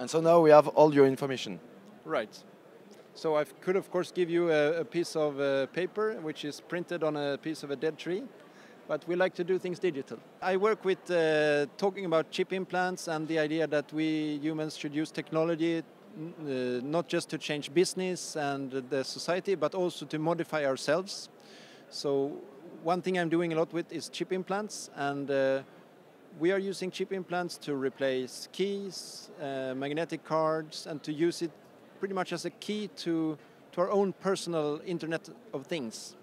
And so now we have all your information. Right. So I could, of course, give you a, a piece of uh, paper which is printed on a piece of a dead tree, but we like to do things digital. I work with uh, talking about chip implants and the idea that we humans should use technology uh, not just to change business and the society, but also to modify ourselves. So one thing I'm doing a lot with is chip implants, and uh, we are using chip implants to replace keys, uh, magnetic cards, and to use it pretty much as a key to, to our own personal Internet of Things.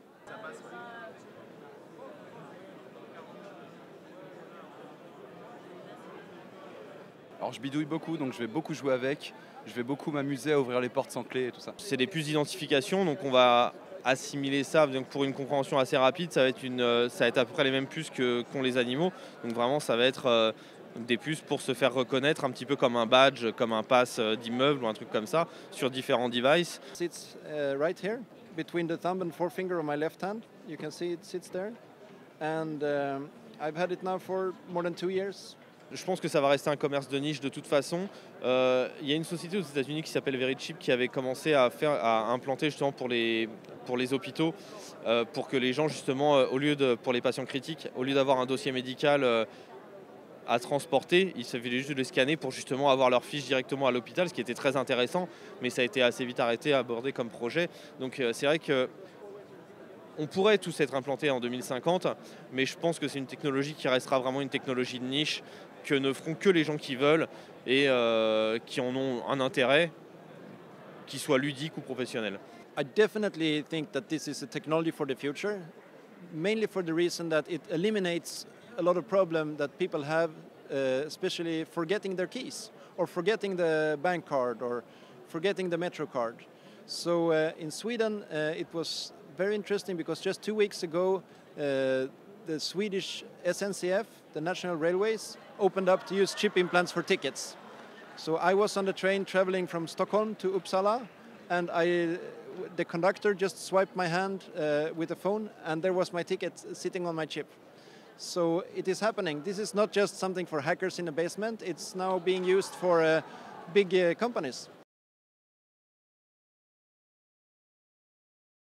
Alors je bidouille beaucoup, donc je vais beaucoup jouer avec. Je vais beaucoup m'amuser à ouvrir les portes sans clé et tout ça. C'est des puces d'identification, donc on va assimiler ça. Donc pour une compréhension assez rapide, ça va être, une, euh, ça va être à peu près les mêmes puces que qu'ont les animaux. Donc vraiment, ça va être euh, des puces pour se faire reconnaître, un petit peu comme un badge, comme un pass euh, d'immeuble ou un truc comme ça, sur différents devices. It's uh, right here, between the thumb and forefinger of my left hand. You can see it sits there. And um, I've had it now for more than two years. Je pense que ça va rester un commerce de niche de toute façon. Euh, Il y a une société aux États-Unis qui s'appelle VeriChip qui avait commencé à, faire, à implanter justement pour les, pour les hôpitaux, euh, pour que les gens justement, euh, au lieu de, pour les patients critiques, au lieu d'avoir un dossier médical euh, à transporter, il suffit juste de les scanner pour justement avoir leur fiche directement à l'hôpital, ce qui était très intéressant, mais ça a été assez vite arrêté, abordé comme projet. Donc c'est vrai que on pourrait tous être implantés en 2050, mais je pense que c'est une technologie qui restera vraiment une technologie de niche, que ne feront que les gens qui veulent et qui en ont un intérêt, qu'il soit ludique ou professionnel. I definitely think that this is a technology for the future, mainly for the reason that it eliminates a lot of problems that people have, uh, especially forgetting their keys or forgetting the bank card or forgetting the metro card. So uh, in Sweden, uh, it was very interesting because just two weeks ago, uh, the Swedish SNCF, the National Railways, opened up to use chip implants for tickets. So I was on the train traveling from Stockholm to Uppsala, and I, the conductor just swiped my hand uh, with a phone, and there was my ticket sitting on my chip. So it is happening. This is not just something for hackers in the basement. It's now being used for uh, big uh, companies.